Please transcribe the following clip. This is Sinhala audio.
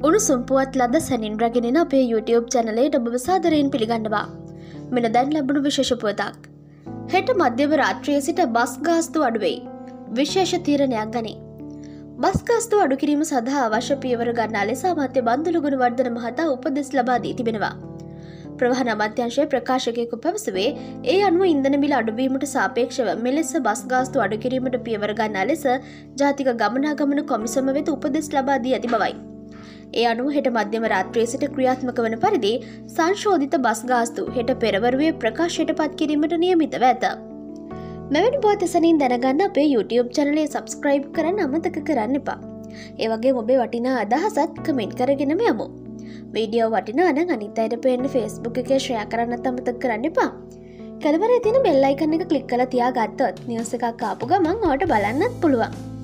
උණු සුම්පුවත් ලද සැනින් රගෙනෙන අපේ YouTube චැනලේ ඩබ සාදරයෙන් පිළිගන්නවා. මෙන දැන් ලැබුණු විශේෂපුවතක්. හෙට මධ්‍යව රාත්‍රිය සිට බස් ගාස්තු අඩුවෙයි. විශේෂ තීරණයක් ගනී. බස්ගස්තු අඩු කිරීම සඳහා අවශ්‍ය පියවර ගන්නා ලෙස අමාත්‍ය බන්දුලගුණ වර්ධන මහතා උපදෙස් ලබාදී තිබෙනවා. ප්‍රවාහන අමාත්‍යංශය ප්‍රකාශකයකු පැවසවේ ඒ අනුව ඉන්දන මිල අඩුවීමට සාපේක්ෂව මෙලෙස බස්ගාස්තු අඩුකිරීමට පියවර ගන්නා ලෙස ජාතික ගමනාගමන කොමිසම වෙත උපදෙස් ලබාදී ඇති බවයි. ඒ අනුව හෙට මධ්‍යම රාත්‍රයේ සිට ක්‍රියාත්මක වන පරිදි සංශෝධිත බස් ගාස්තු හෙට පෙරවරුවේ ප්‍රකාශයට පත් කිරීමට නියමිතව ඇත. මෙවැනි බෝතසනින් දැනගන්න අපේ YouTube චනලේ සබස්ක්‍රයිබ් කරන්න අමතක කරන්න එපා. ඒවගේ ඔබේ වටිනා අදහසත් කමෙන්ට් කරගෙනම යමු. වීඩියෝ වටිනාන අනිත් අයට පෙන්න්න ෆෙස්බුක් එක ශ්‍රය කරන්න අමතක කරන්න එපා. කළවර තින බෙල්ලයිකන්න එක කලික් කල තියා ගත්තොත් නිවස එකක් කාපු ගමන් ඕට බලන්නත් පුළුවන්.